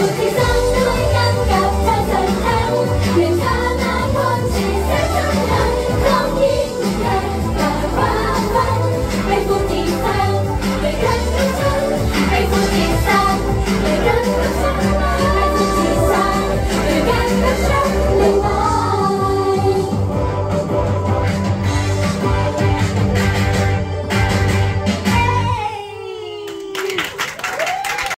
Hallelujah.